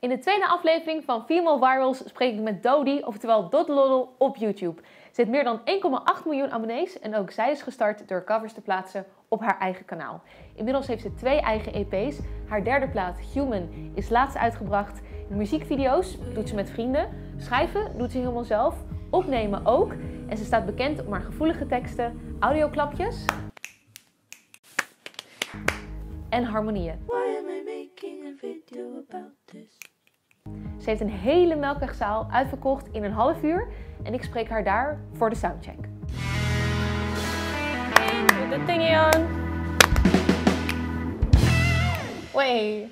In de tweede aflevering van Female Virals spreek ik met Dodie, oftewel Dodloddle, op YouTube. Ze heeft meer dan 1,8 miljoen abonnees en ook zij is gestart door covers te plaatsen op haar eigen kanaal. Inmiddels heeft ze twee eigen EP's. Haar derde plaat, Human, is laatst uitgebracht. muziekvideo's doet ze met vrienden. Schrijven doet ze helemaal zelf. Opnemen ook. En ze staat bekend om haar gevoelige teksten, audioklapjes en harmonieën. Ze heeft een hele melkwegzaal uitverkocht in een half uur en ik spreek haar daar voor de soundcheck. Put the thingy on. Wait.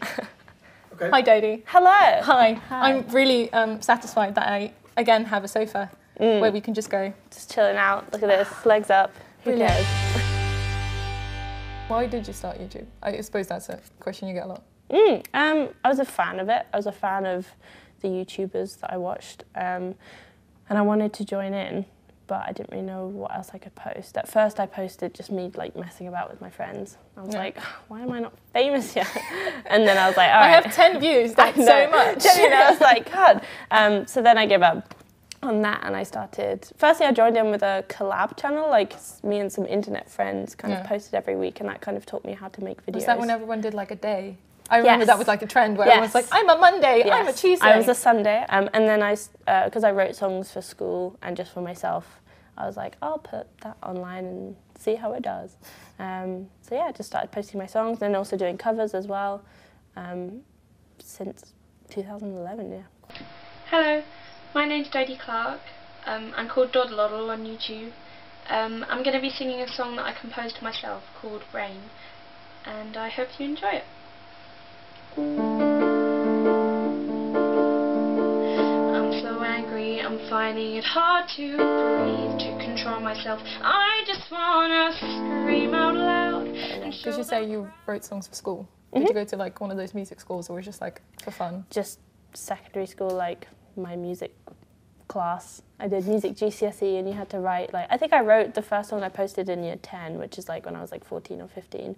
Okay. Hi, Dodie. Hello. Hi. I'm really um, satisfied that I again have a sofa where we can just go. Just chilling out. Look at this. Legs up. Who Brilliant. cares? Why did you start YouTube? I suppose that's a question you get a lot. Mm, um, I was a fan of it. I was a fan of the YouTubers that I watched, um, and I wanted to join in, but I didn't really know what else I could post. At first, I posted just me like messing about with my friends. I was Yeah. like, why am I not famous yet? and then I was like, all I have 10 views, that's so much. you know, I was like, God. Um, so then I gave up on that and I started. Firstly, I joined in with a collab channel, like me and some internet friends kind Yeah. of posted every week, and that kind of taught me how to make videos. Was that when everyone did like a day? I remember Yes. that was like a trend where everyone's like, I'm a Monday, I'm a Yes. Tuesday. I was a Sunday, um, and then I, because I wrote songs for school and just for myself, I was like, I'll put that online and see how it does. Um, so yeah, I just started posting my songs and also doing covers as well, um, since 2011. Yeah. Hello, my name's Dodie Clark. Um, I'm called Doddleoddle on YouTube. Um, I'm going to be singing a song that I composed to myself called Rain, and I hope you enjoy it. I'm so angry, I'm finding it hard to breathe, to control myself. I just wanna scream out loud. And show Did you say you wrote songs for school? Did you go to like one of those music schools or was it just like for fun? just secondary school, like my music class. I did music GCSE, and you had to write like I think I wrote the first one I posted in year ten, which is like when I was like fourteen or fifteen.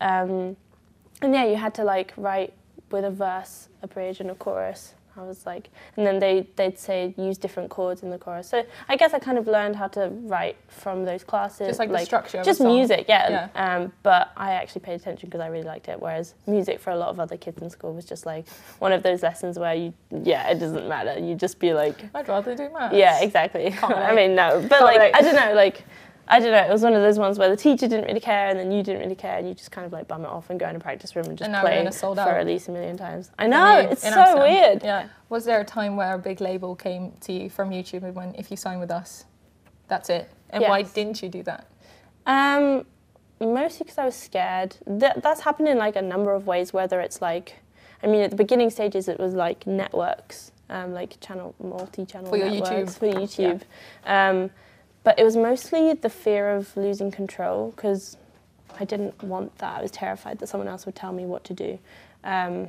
Um, and yeah, you had to like write with a verse, a bridge, and a chorus. I was like, and then they they'd say use different chords in the chorus. So I guess I kind of learned how to write from those classes. Just like the structure Just music, yeah. Yeah. Um, but I actually paid attention because I really liked it. Whereas music for a lot of other kids in school was just like one of those lessons where you, yeah, it doesn't matter. You just be like, I'd rather do maths. yeah, exactly. I mean, no, but Can't like, relate. I don't know, like, I don't know. It was one of those ones where the teacher didn't really care, and then you didn't really care, and you just kind of like bum it off and go in a practice room and just And play in a sold for at least a million times. I know venue it's so Amsterdam. weird. Yeah. Was there a time where a big label came to you from YouTube and went, if you sign with us, that's it? And why didn't you do that? Um, mostly because I was scared. That that's happened in like a number of ways. Whether it's like, I mean, at the beginning stages, it was like networks, um, like channel multi-channel For your networks YouTube. for YouTube. Um, but it was mostly the fear of losing control because I didn't want that. I was terrified that someone else would tell me what to do. Um,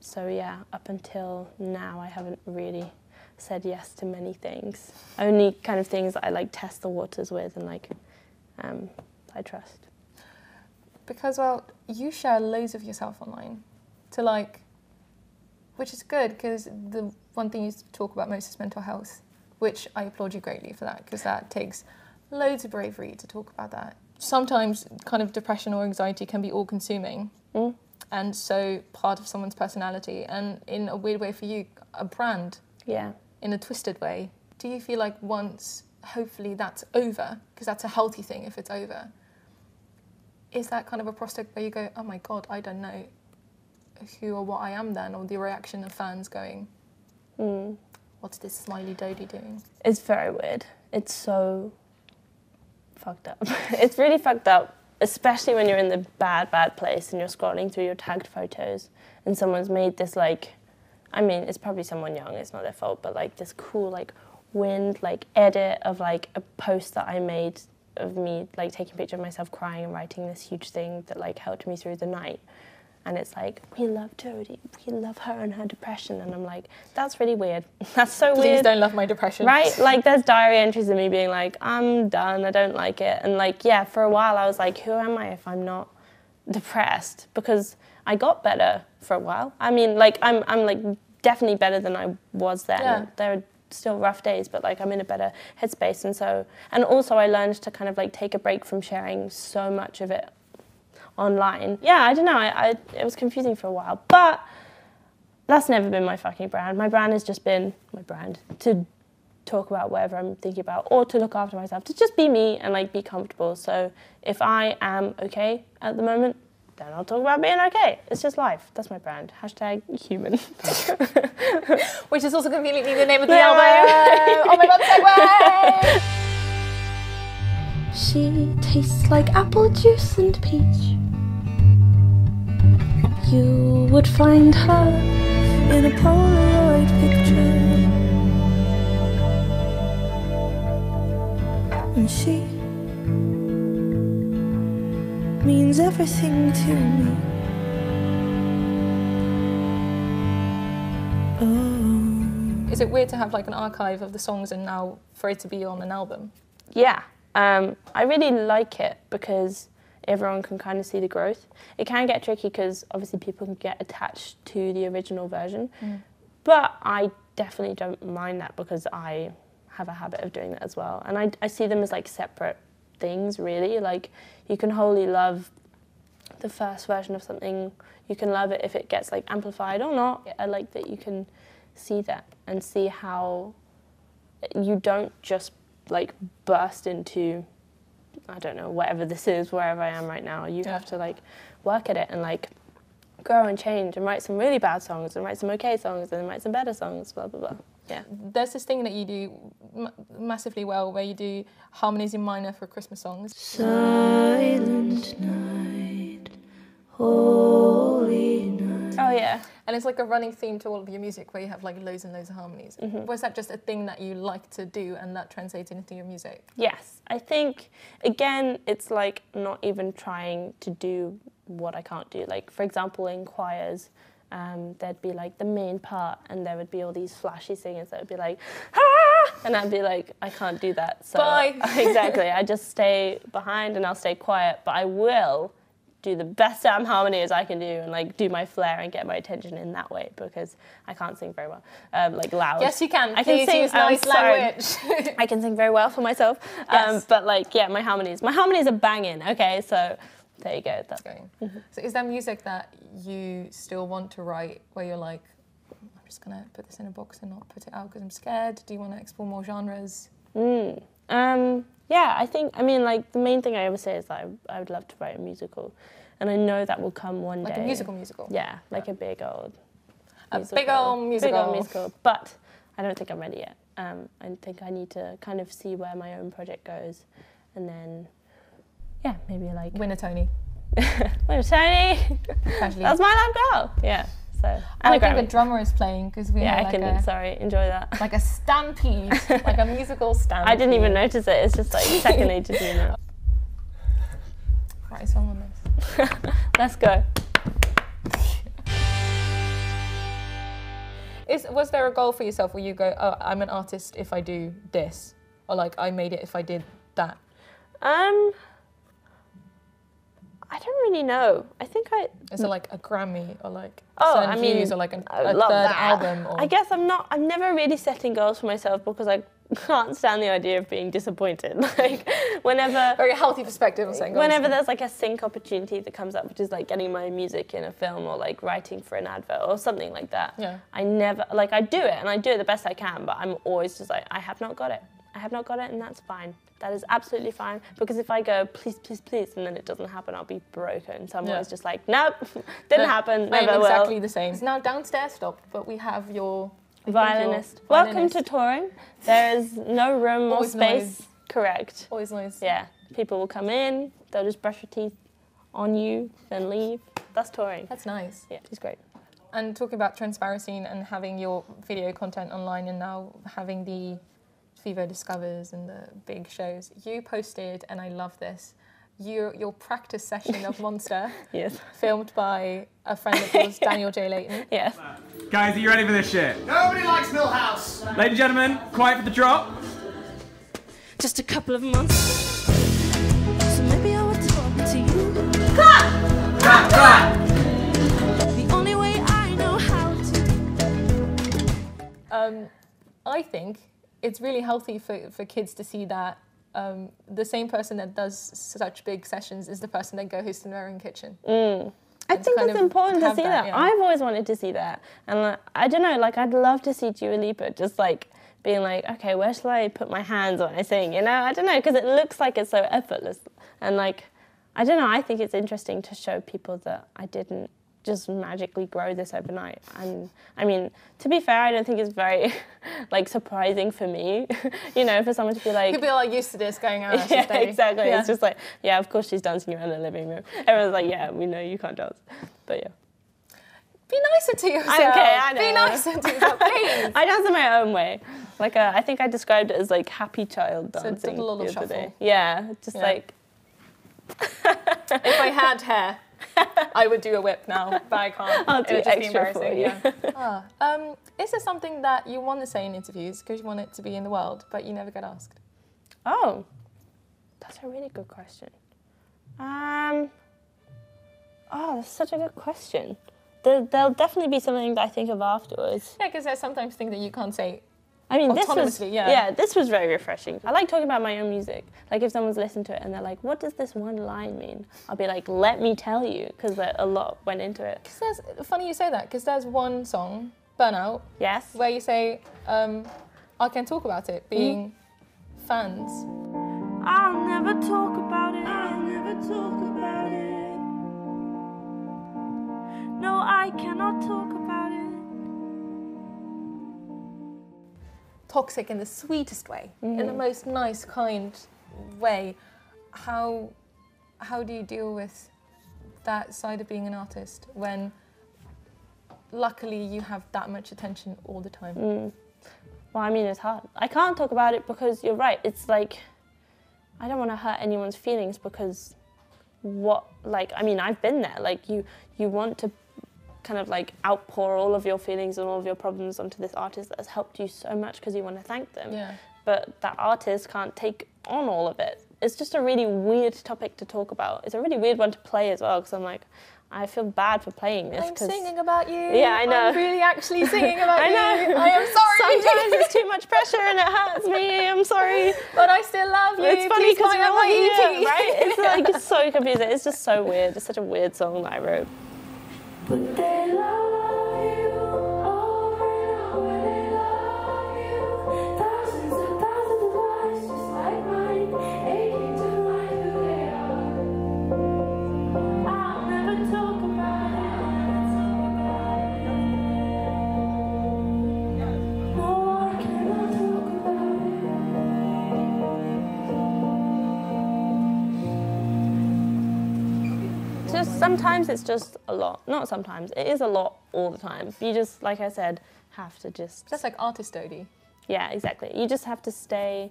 so yeah, up until now, I haven't really said yes to many things. Only kind of things that I like test the waters with and like um, I trust. Because, well, you share loads of yourself online to like, which is good because the one thing you talk about most is mental health, which I applaud you greatly for that because that takes loads of bravery to talk about that. Sometimes, kind of depression or anxiety can be all consuming. Mm. And so, part of someone's personality, and in a weird way for you, a brand Yeah. in a twisted way. Do you feel like once, hopefully, that's over, because that's a healthy thing if it's over, is that kind of a prospect where you go, oh my God, I don't know who or what I am then, or the reaction of fans going, Mm. What's this smiley Dodie doing? It's very weird. It's so fucked up. it's really fucked up, especially when you're in the bad, bad place and you're scrolling through your tagged photos and someone's made this like, I mean, it's probably someone young, it's not their fault, but like this cool like wind like edit of like a post that I made of me like taking a picture of myself crying and writing this huge thing that like helped me through the night. And it's like, we love Dodie, we love her and her depression. And I'm like, that's really weird. That's so Please weird. Please don't love my depression. Right? Like there's diary entries of me being like, I'm done, I don't like it. And like, yeah, for a while I was like, who am I if I'm not depressed? Because I got better for a while. I mean, like I'm I'm like definitely better than I was then. Yeah. There are still rough days, but like I'm in a better headspace, and so and also I learned to kind of like take a break from sharing so much of it online. Yeah, I don't know. I, I it was confusing for a while, but that's never been my fucking brand. My brand has just been my brand to talk about whatever I'm thinking about or to look after myself, to just be me and like be comfortable. So if I am okay at the moment, then I'll talk about being okay. It's just life. That's my brand. Hashtag human. Which is also conveniently the name of the Yeah. album. Oh my god, segue! She tastes like apple juice and peach. You would find her in a Polaroid picture. And she means everything to me. Oh. Is it weird to have like an archive of the songs and now for it to be on an album? Yeah, um, I really like it because everyone can kind of see the growth. It can get tricky because obviously people can get attached to the original version, mm. but I definitely don't mind that because I have a habit of doing that as well. And I, I see them as like separate things, really. Like you can wholly love the first version of something, you can love it if it gets like amplified or not. I like that you can see that and see how you don't just like burst into I don't know whatever this is wherever I am right now. You Yeah. have to like work at it and like grow and change and write some really bad songs and write some okay songs and then write some better songs. Blah blah blah. Yeah. There's this thing that you do m- massively well where you do harmonies in minor for Christmas songs. Silent night, holy night. Oh yeah. And it's like a running theme to all of your music where you have like loads and loads of harmonies. Mm-hmm. Was that just a thing that you like to do and that translated into your music? Yes, I think again, it's like not even trying to do what I can't do. Like for example, in choirs, um, there'd be like the main part, and there would be all these flashy singers that would be like, ah! and I'd be like, I can't do that. So Bye. exactly, I just stay behind and I'll stay quiet, but I will do the best damn harmony as I can do and like do my flair and get my attention in that way because I can't sing very well, um, like loud. Yes, you can. I can Please sing- use I'm nice language. I can sing very well for myself. Um, but like, yeah, my harmonies, my harmonies are banging. Okay, so there you go. That's going. So is there music that you still want to write where you're like, I'm just gonna put this in a box and not put it out because I'm scared? Do you want to explore more genres? Mm. Um, yeah, I think. I mean, like the main thing I ever say is that I, I would love to write a musical, and I know that will come one Like day. a musical musical? Yeah, like a big old. A musical. big old musical. Big old musical. But I don't think I'm ready yet. Um, I think I need to kind of see where my own project goes, and then, yeah, maybe like Win a Tony. Win a Tony. That's my life goal. Yeah. So and I think the drummer is playing because we are. Yeah, I like can. a, Sorry, enjoy that. like a stampede, like a musical stampede. I didn't even notice it. It's just like second nature to me now. Write a song on this. Let's go. Is was there a goal for yourself where you go, oh, I'm an artist if I do this, or like I made it if I did that? Um, I don't really know. I think I. Is it like a Grammy or like Oh, I mean, views or like an, a third that. album? Or I guess I'm not. I'm never really setting goals for myself because I can't stand the idea of being disappointed. Like whenever. very healthy perspective of saying. Whenever there's like a sync opportunity that comes up, which is like getting my music in a film or like writing for an advert or something like that, Yeah. I never like I do it and I do it the best I can, but I'm always just like I have not got it. I have not got it, and that's fine. That is absolutely fine because if I go please, please, please, and then it doesn't happen, I'll be broken. So I'm Yeah. always just like nope, didn't happen, I'm exactly will. the same. It's now downstairs stopped, but we have your I think your Violinist. Welcome violinist. to touring. There is no room or space. noise. Correct. Always nice. Yeah. People will come in, they'll just brush your teeth on you, then leave. That's touring. That's nice. Yeah, she's great. And talking about transparency and having your video content online and now having the Vevo Discovers and the big shows, you posted, and I love this, your, your practice session of Monster, Yes. filmed by a friend of yours, Daniel J. Layton. Yes. Guys, are you ready for this shit? Nobody likes Millhouse. Ladies and gentlemen, quiet for the drop. Just a couple of months. So maybe I will talk to you. Cut, cut. The only way I know how to um, I think it's really healthy for, for kids to see that um, the same person that does such big sessions is the person that goes to their own kitchen. Mm. I think it's important to see that, that. yeah. I've always wanted to see that, and like, I don't know, like I'd love to see Dua Lipa just like being like, okay, where shall I put my hands when I sing? You know, I don't know, because it looks like it's so effortless, and like, I don't know. I think it's interesting to show people that I didn't just magically grow this overnight. And I mean, to be fair, I don't think it's very like surprising for me, you know, for someone to be like, People are used to this going around. yeah, exactly. Yeah. It's just like, yeah, of course she's dancing around the living room. Everyone's like, yeah, we know you can't dance. But yeah. Be nicer to yourself. okay, I know. Be nicer to yourself, please. I dance in my own way. Like, uh, I think I described it as like happy child dancing. little the other shuffle. day. Yeah, just Yeah. like, if I had hair, I would do a whip now, but I can't. I'll It do would just be extra for embarrassing, you. Yeah. Ah, um, is there something that you want to say in interviews because you want it to be in the world, but you never get asked? oh, that's a really good question. Um, oh, that's such a good question. There, there'll definitely be something that I think of afterwards. Yeah, because there's sometimes things that you can't say. I mean, this was Autonomously, yeah. this was very refreshing. I like talking about my own music. Like if someone's listened to it and they're like, "What does this one line mean?" I'll be like, "Let me tell you," because a lot went into it. 'Cause there's funny you say that because there's one song, Burnout, Yes. where you say, um, "I can talk about it," being fans. I'll never talk about toxic in the sweetest way, in the mm. most nice, kind way. How how do you deal with that side of being an artist when luckily you have that much attention all the time? Mm. Well, I mean, it's hard. I can't talk about it because you're right. It's like I don't want to hurt anyone's feelings because what like I mean, I've been there. Like you you want to kind of like outpour all of your feelings and all of your problems onto this artist that has helped you so much because you want to thank them. Yeah. But that artist can't take on all of it. It's just a really weird topic to talk about. It's a really weird one to play as well because I'm like I feel bad for playing this I'm singing about you. Yeah, I know. I'm really actually singing about I you. know. I am sorry. Sometimes it's too much pressure and it hurts me. I'm sorry. but I still love you. It's funny because we're out all my here, right? It's like so confusing. It's just so weird. It's such a weird song that I wrote. But they love sometimes it's just a lot. Not sometimes. It is a lot all the time. You just, like I said, have to just. That's like artist Dodie. Yeah, exactly. You just have to stay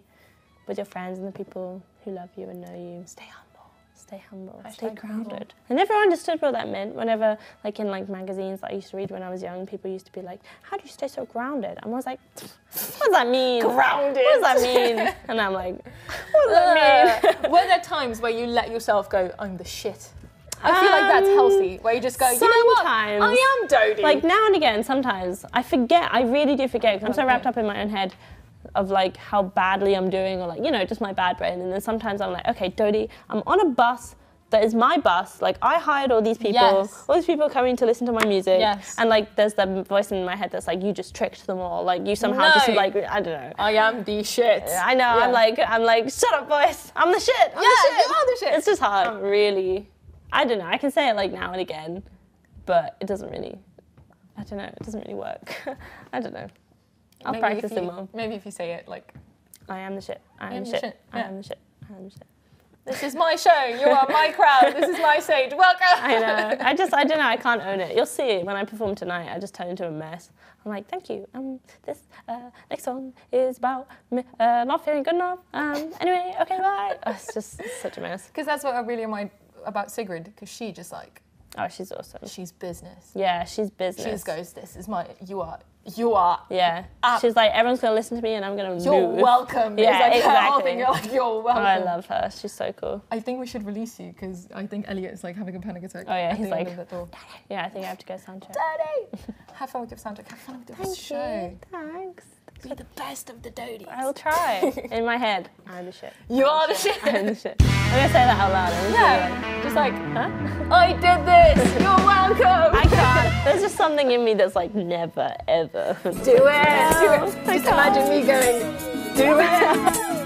with your friends and the people who love you and know you. Stay humble. Stay humble. stay Hashtag humble. grounded. I never understood what that meant. Whenever, like in like magazines that I used to read when I was young, people used to be like, "How do you stay so grounded?" And I was like, "What does that mean? Grounded. What does that mean?" And I'm like, "What does that mean?" Were there times where you let yourself go, I'm the shit? I feel like that's Um, healthy, where you just go, you know what? sometimes. I am Dodie. like now and again sometimes i forget i really do forget i'm so wrapped up in my own head of like how badly i'm doing or like you know just my bad brain and then sometimes i'm like okay Dodie, i'm on a bus that is my bus like i hired all these people Yes. all these people coming to listen to my music Yes. and like there's that voice in my head that's like you just tricked them all like you somehow No. just like i don't know I am the shit. I know. Yeah. I'm like, I'm like, shut up, voice. I'm the shit. I'm Yeah, the shit. you are the shit. It's just hard. Really, I don't know. I can say it like now and again, but it doesn't really. I don't know. It doesn't really work. I don't know. I'll Maybe practice if it you, more. Maybe if you say it like, I am the shit. I am, the shit. shit, I yeah. am the shit. I am the shit. this is my show, you are my crowd, this is my stage, welcome. I know. I just, I don't know. I can't own it. You'll see when I perform tonight. I just turn into a mess. I'm like, thank you. Um, this uh, next song is about me, uh, not feeling good enough. Um, anyway, okay, bye. Oh, it's just such a mess. Because that's what I really admire about Sigrid, because she just like, Oh, she's awesome. she's business. Yeah, she's business. She just goes, this is my, you are you are Yeah. Up. She's like, everyone's gonna listen to me, and I'm gonna you're move. welcome. Yeah, like exactly. You're like you're Oh, welcome. I love her. She's so cool. I think we should release you because I think Elliot is like having a panic attack. Oh, yeah, he's like- of that door. Yeah, I think I have to go sound check. Daddy, have fun with your soundtrack. Have fun with the show. Thanks. Be the best of the Dodies. I will try. In my head, I'm the shit. You are the shit. I'm the shit. I'm gonna say that out loud. I'm just like, Yeah, just like huh? I did this. You're welcome. I can't. There's just something in me that's like never ever. do it. Do it. Just imagine me going. Do it.